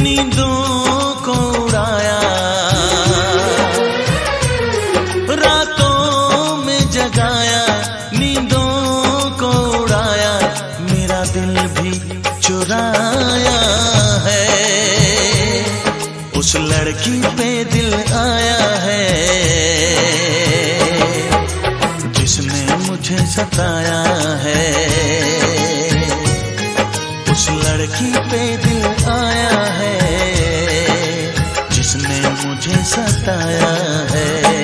नींदों को उड़ाया। रातों में जगाया, नींदों को उड़ाया, मेरा दिल भी चुराया है। उस लड़की पे दिल आया है। मुझे सताया है।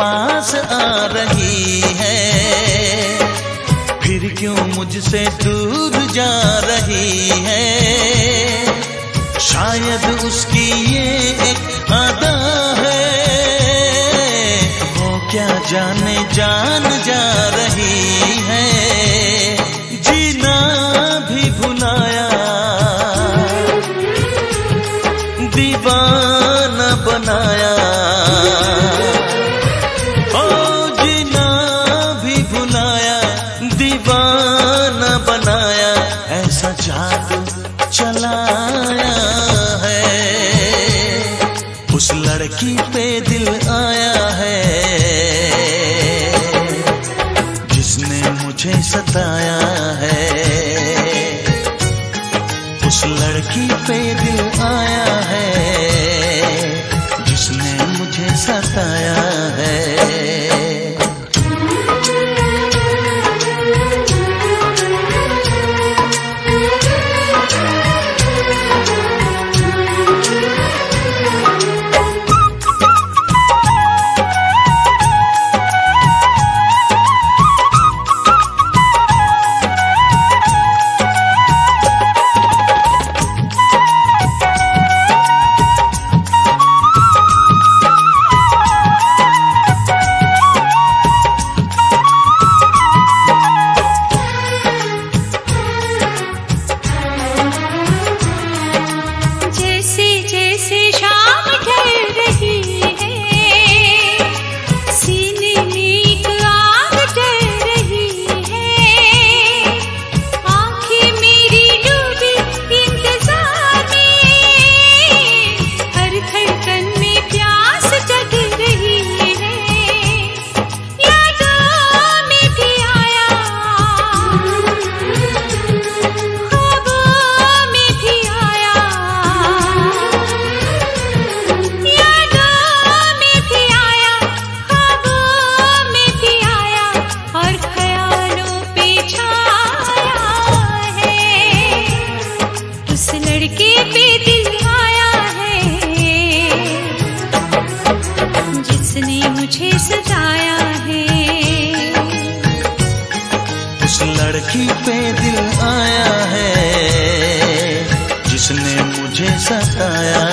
पास आ रही है। फिर क्यों मुझसे दूर जा रही है? शायद उसकी ये एक अदा है। वो क्या जाने जान जा रही जादू चलाया है। उस लड़की पे दिल आया है। जिसने मुझे सताया है। उस लड़की पे दिल आया है। जिसने मुझे सताया मुझे है। उस लड़की पे दिल आया है जिसने मुझे सताया